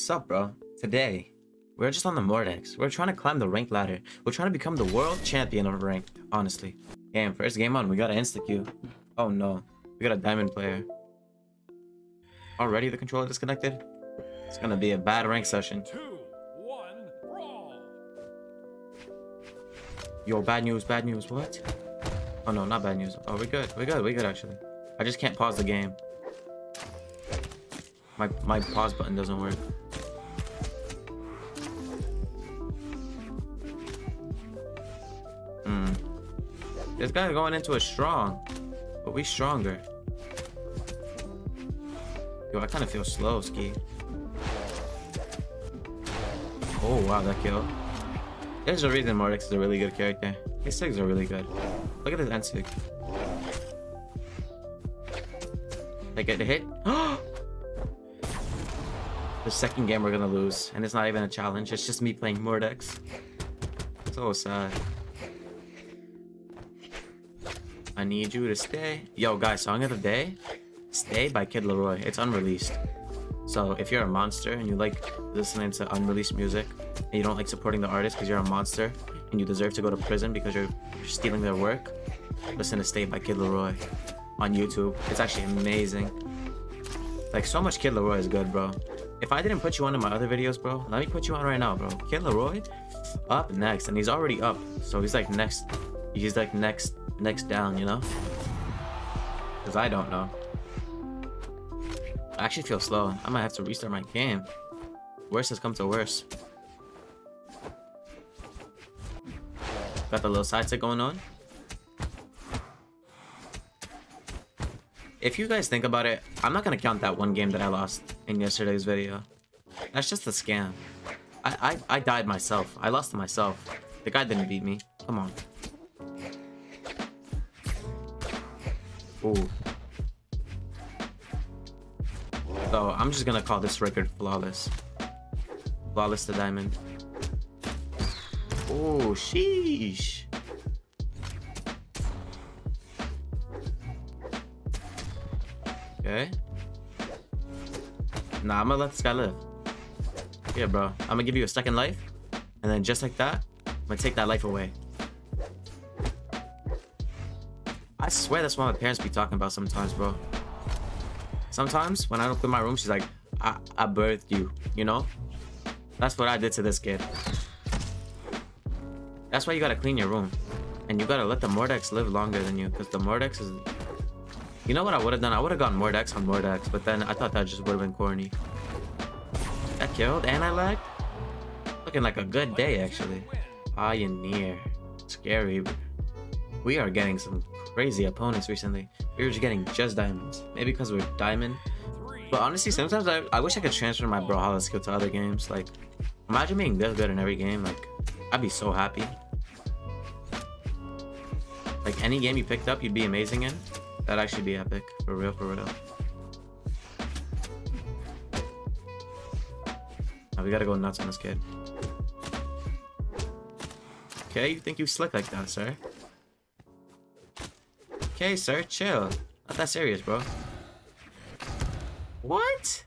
Sup, bro? Today, we're just on the Mordex. We're trying to climb the rank ladder. We're trying to become the world champion of rank, honestly. Damn, first game on, we got an insta-queue. Oh no, we got a diamond player. Already the controller disconnected? It's gonna be a bad rank session. Two, one. Yo, bad news, bad news, what? Oh no, not bad news. Oh, we're good, we're good, we're good actually. I just can't pause the game. My, my pause button doesn't work. This guy going into a strong, but we stronger. Yo, I kind of feel slow, Ski. Oh, wow, that kill. There's a reason Mordex is a really good character. His sigs are really good. Look at his end sig. I get the hit. the second game we're gonna lose, and it's not even a challenge. It's just me playing Mordex. So sad. I need you to stay. Yo, guys, song of the day. Stay by Kid Laroi. It's unreleased. So if you're a monster and you like listening to unreleased music and you don't like supporting the artist because you're a monster and you deserve to go to prison because you're, stealing their work, listen to Stay by Kid Laroi on YouTube. It's actually amazing. Like so much Kid Laroi is good, bro. If I didn't put you on in my other videos, bro, let me put you on right now, bro. Kid Laroi up next, and he's already up, so he's like next. He's like next, next down, you know? Cause I don't know. I actually feel slow. I might have to restart my game. Worse has come to worse. Got the little side stick going on. If you guys think about it, I'm not gonna count that one game that I lost in yesterday's video. That's just a scam. I, I, I died myself. I lost to myself. The guy didn't beat me. Come on. Ooh. So I'm just gonna call this record flawless. Flawless the diamond. Oh, sheesh. Okay. Nah, I'm gonna let this guy live. Yeah, bro. I'm gonna give you a second life. And then just like that, I'm gonna take that life away. I swear that's what my parents be talking about sometimes, bro. Sometimes when I don't clean my room, she's like, I, I birthed you, you know? That's what I did to this kid. That's why you gotta clean your room. And you gotta let the Mordex live longer than you, because the Mordex is... You know what I would have done? I would have gone Mordex on Mordex, but then I thought that just would have been corny. That killed and I lagged? Looking like a good day, actually. Pioneer. Scary. We are getting some crazy opponents recently. We were just getting just diamonds. Maybe because we're diamond. But honestly, sometimes I, I wish I could transfer my Brawlhalla skill to other games. Like, imagine being this good in every game. Like, I'd be so happy. Like, any game you picked up, you'd be amazing in. That'd actually be epic. For real, for real. Now we gotta go nuts on this kid. Okay, you think you slick like that, sir? Okay, sir, chill. Not that serious, bro. What?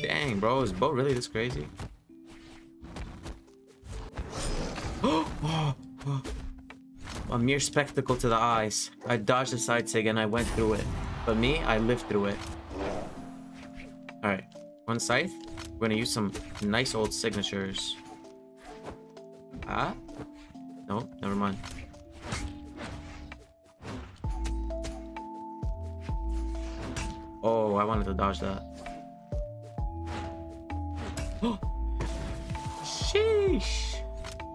Dang, bro, is Bow really this crazy? A mere spectacle to the eyes. I dodged the side sig and I went through it. But me, I lived through it. Alright, one scythe. We're gonna use some nice old signatures. Ah? No, never mind. Oh, I wanted to dodge that. Sheesh.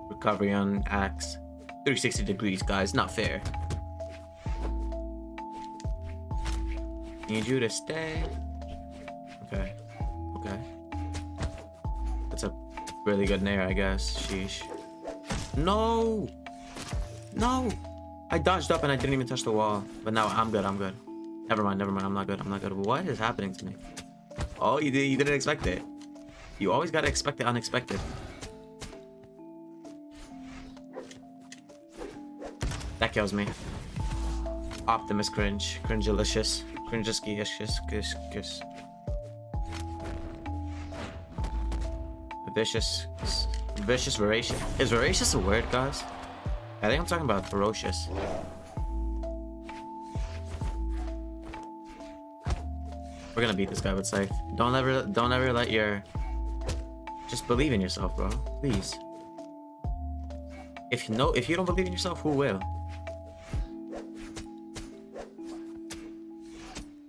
Recovery on axe. 360 degrees, guys. Not fair. Need you to stay. Okay. Okay. That's a really good nair, I guess. Sheesh. No! No! I dodged up and I didn't even touch the wall. But now I'm good, I'm good. Never mind, never mind. I'm not good, I'm not good. What is happening to me? Oh, you, did, you didn't expect it. You always gotta expect the unexpected. That kills me. Optimus cringe. Cringelicious. Cringeskious. Vicious. Vicious voracious. Is voracious a word, guys? I think I'm talking about ferocious. We're gonna beat this guy with Scythe. Don't ever don't ever let your just believe in yourself, bro. Please. If you know if you don't believe in yourself, who will?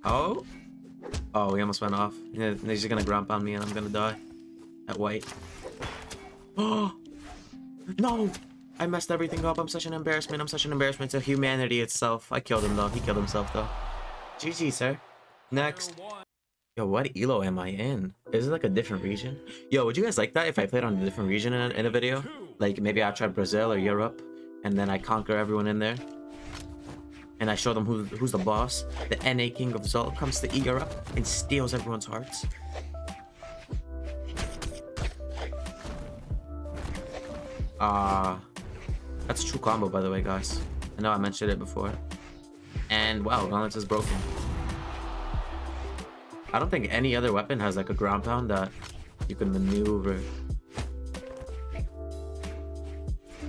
Oh? Oh, he almost went off. He's just gonna grump on me and I'm gonna die. At white. Oh! No! I messed everything up. I'm such an embarrassment. I'm such an embarrassment to humanity itself. I killed him though. He killed himself though. GG, sir. Next. Yo, what elo am I in? Is it like a different region? Yo, would you guys like that if I played on a different region in a, in a video? Like maybe I try Brazil or Europe, and then I conquer everyone in there. And I show them who, who's the boss. The NA King of Zol comes to Europe and steals everyone's hearts. Uh, that's a true combo by the way, guys. I know I mentioned it before. And wow, Gauntlet is broken. I don't think any other weapon has like a ground pound that you can maneuver.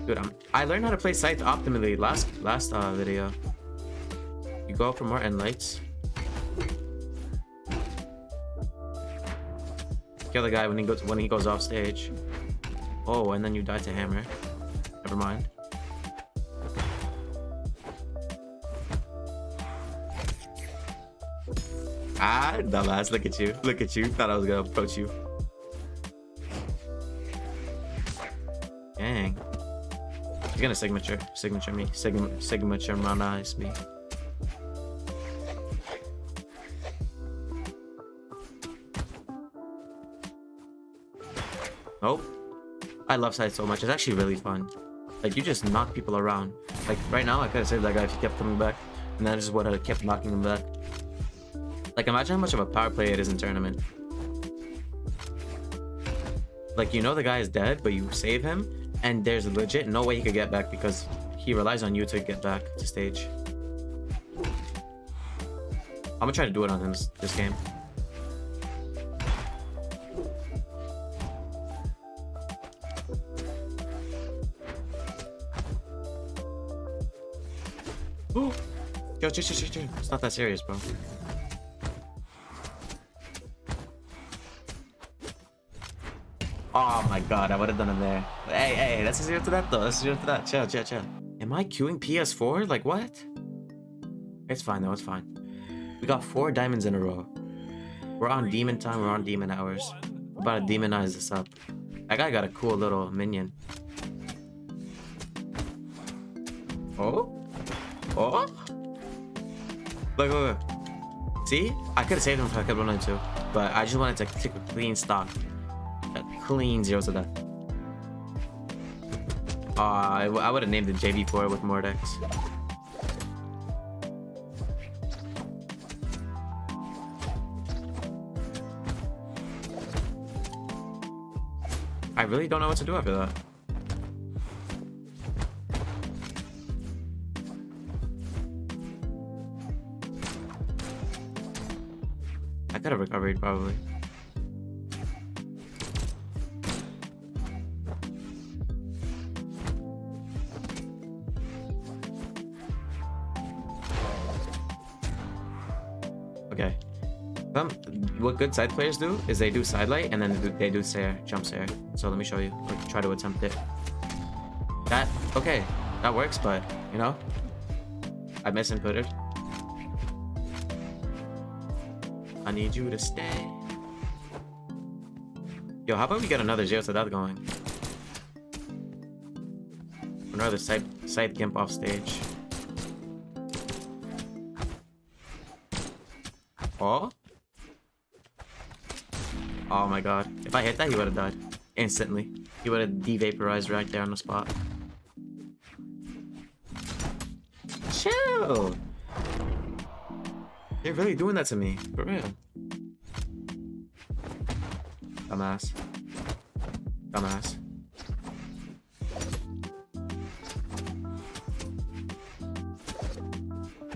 Dude, I'm, I learned how to play Scythe optimally last last uh, video. You go for more end lights. Kill the guy when he goes when he goes off stage. Oh, and then you die to hammer. Never mind. Ah, dumbass, look at you. Look at you. Thought I was gonna approach you. Dang. He's gonna signature. Signature me. Sigma signature monetize me. Oh. I love Scythe so much. It's actually really fun. Like, you just knock people around. Like, right now, I could have saved that guy if he kept coming back. And that is what I kept knocking him back. Like, imagine how much of a power play it is in tournament. Like, you know the guy is dead, but you save him, and there's legit no way he could get back because he relies on you to get back to stage. I'm gonna try to do it on him this, this game. It's not that serious, bro. Oh my god, I would have done it there. Hey, hey, that's a zero to that though. That's a zero to that. Chill, chill, chill. Am I queuing PS4? Like what? It's fine though, it's fine. We got four diamonds in a row. We're on demon time, we're on demon hours. We're about to demonize this up. That guy got a cool little minion. Oh? Oh? Look, look, look. See? I could have saved him if I could have wanted to. But I just wanted to take a clean stock clean zero to that. Uh, I, I would have named it JV4 with Mordex. I really don't know what to do after that. Could have recovered probably. Okay. Um, what good side players do is they do side light and then they do, they do Sair, jump Sair. So let me show you, or try to attempt it. That, okay, that works, but, you know, I misinputted. I need you to stay. Yo, how about we get another zero to that going? Another side, side gimp off stage. Oh? Oh my god. If I hit that, he would have died. Instantly. He would have devaporized right there on the spot. Chill! They're really doing that to me. For real. Dumbass. Dumbass.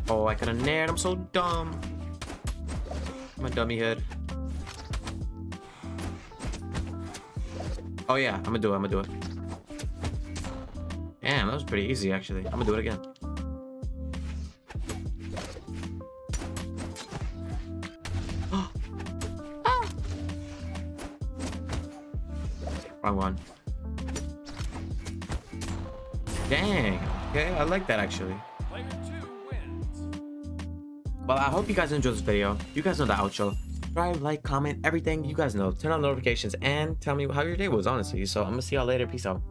Oh, I could have nared. I'm so dumb. My dummy head. Oh yeah, I'm gonna do it. I'm gonna do it. Damn, that was pretty easy actually. I'm gonna do it again. Like that actually. Well, I hope you guys enjoyed this video. You guys know the outro. Subscribe, like, comment, everything. You guys know. Turn on notifications and tell me how your day was, honestly. So I'm gonna see y'all later. Peace out.